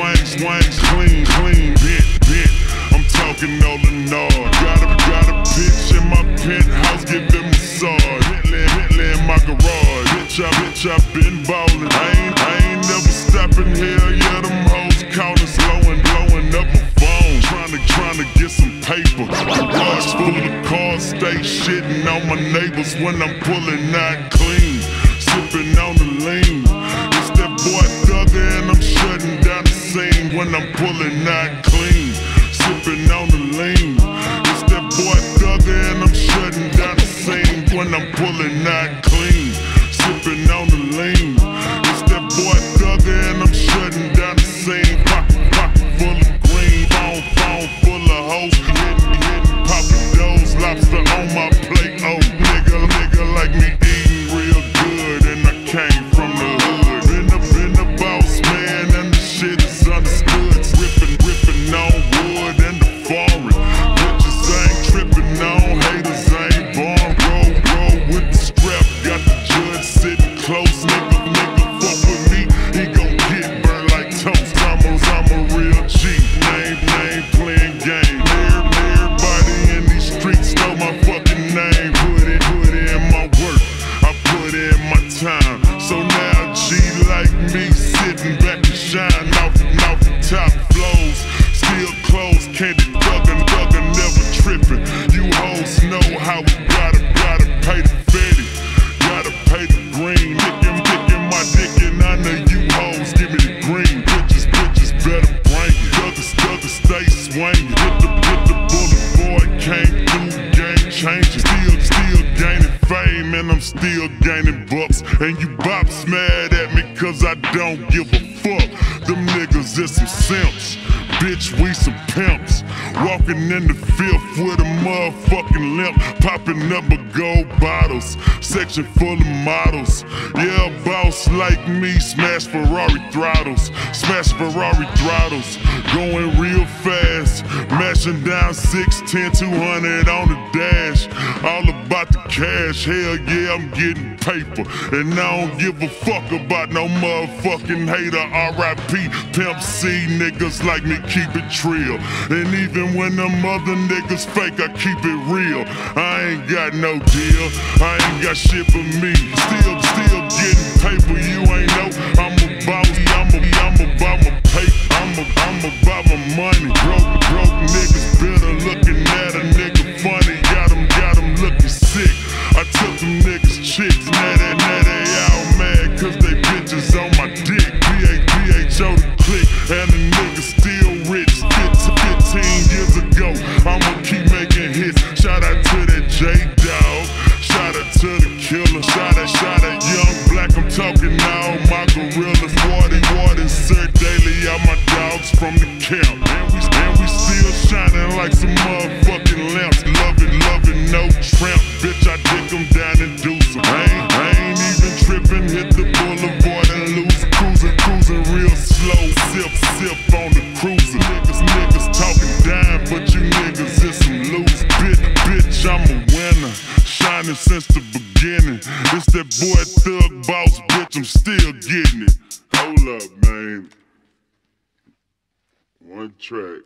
out. Swang, swang, clean, clean, bent, bent. I'm talking all in all. Got a, got a bitch in my penthouse, give them massage. Bentley, Bentley in my garage. Bitch, I, bitch, I been ballin'. I ain't, I ain't never stopping here. Yeah, them hoes calling, slowing, blowing up my phone. Trying to, get some paper. Garage full of cars, stay shitting on my neighbors when I'm pulling out clean. Sipping on the lean. It's that boy Thugger and I'm shutting down scene when I'm pulling out clean. Sipping on the lean. It's that boy Thugger and I'm shutting down the scene when I'm pulling out clean. Sipping on the lean. It's that boy Thugger and I'm shutting fucking name. Put it, put in my work. I put in my time. So now G like me sitting back and shine off, off the top flows. Still close, candy duckin', duckin', never trippin'. You hoes know how we gotta, gotta pay the fetty. Gotta pay the green. Nickin', nickin' my dick and I know you hoes give me the green. Bitches, bitches better bring it. Duggers, duggers stay swingin'. Still gaining bucks. And you bops mad at me cause I don't give a fuck. Them niggas is some simps. Bitch, we some pimps. Walking in the filth with a motherfucking limp. Popping up a gold bottles. Section full of models. Yeah, boss like me. Smash Ferrari throttles. Smash Ferrari throttles. Going real fast. Mashing down 610, 200 on the dash. All about the cash. Hell yeah, I'm getting paper. And I don't give a fuck about no motherfucking hater. RIP, Pimp C niggas like me keep it trill. And even when them other niggas fake, I keep it real. I ain't got no deal. I ain't got shit for me. Still, still getting paper. You ain't know I'm Sip, sip on the cruiser. Niggas, niggas talking down, but you niggas is some loose. Bitch, bitch, I'm a winner. Shining since the beginning. It's that boy thug boss, bitch. I'm still getting it. Hold up, man. One track.